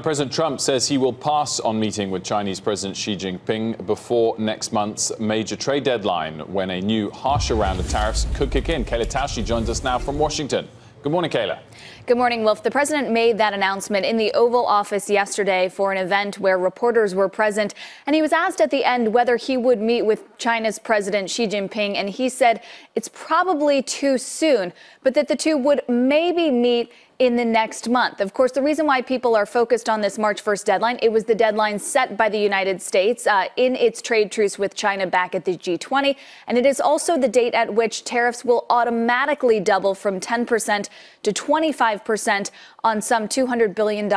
President Trump says he will pass on meeting with Chinese President Xi Jinping before next month's major trade deadline, when a new, harsher round of tariffs could kick in. Kayla Tausche joins us now from Washington. Good morning, Kayla. Good morning, Wilf. The president made that announcement in the Oval Office yesterday for an event where reporters were present, and he was asked at the end whether he would meet with China's President Xi Jinping, and he said it's probably too soon, but that the two would maybe meet in the next month. Of course, the reason why people are focused on this March 1st deadline, it was the deadline set by the United States uh, in its trade truce with China back at the G20. And it is also the date at which tariffs will automatically double from 10% to 25% on some $200 billion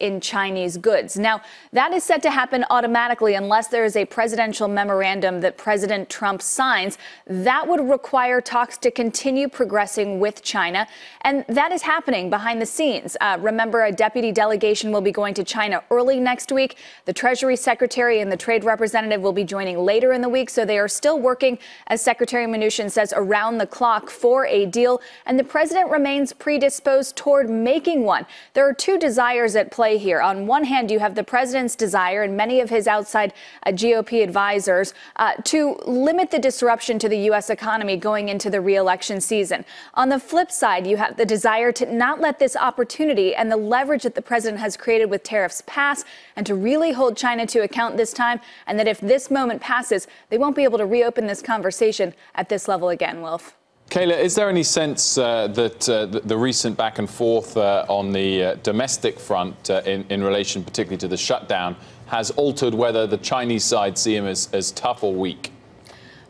in Chinese goods. Now, that is set to happen automatically unless there is a presidential memorandum that President Trump signs. That would require talks to continue progressing with China. And that is happening behind behind the scenes. Uh, remember, a deputy delegation will be going to China early next week. The Treasury Secretary and the Trade Representative will be joining later in the week. So they are still working, as Secretary Mnuchin says, around the clock for a deal. And the president remains predisposed toward making one. There are two desires at play here. On one hand, you have the president's desire and many of his outside uh, GOP advisors uh, to limit the disruption to the U.S. economy going into the reelection season. On the flip side, you have the desire to not let this opportunity and the leverage that the president has created with tariffs pass and to really hold China to account this time, and that if this moment passes, they won't be able to reopen this conversation at this level again, Wilf. Kayla, is there any sense uh, that uh, the, recent back and forth uh, on the uh, domestic front uh, in, in, relation particularly to the shutdown has altered whether the Chinese side see him as, as tough or weak?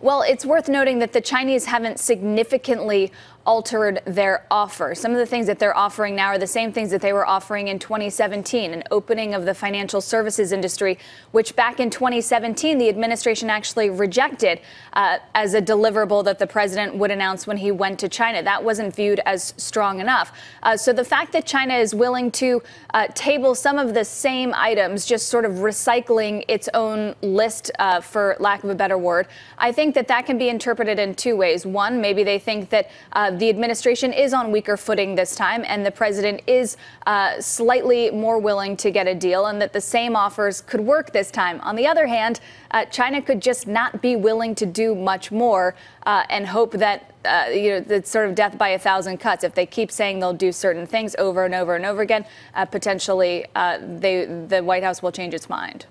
Well, it's worth noting that the Chinese haven't significantly altered their offer. Some of the things that they're offering now are the same things that they were offering in 2017, an opening of the financial services industry, which back in 2017, the administration actually rejected uh, as a deliverable that the president would announce when he went to China. That wasn't viewed as strong enough. Uh, so the fact that China is willing to uh, table some of the same items, just sort of recycling its own list, uh, for lack of a better word, I think that that can be interpreted in two ways. One, maybe they think that uh, the administration is on weaker footing this time, and the president is uh, slightly more willing to get a deal, and that the same offers could work this time. On the other hand, uh, China could just not be willing to do much more uh, and hope that uh, you know, it's sort of death by a thousand cuts. If they keep saying they'll do certain things over and over and over again, uh, potentially uh, they, the White House will change its mind.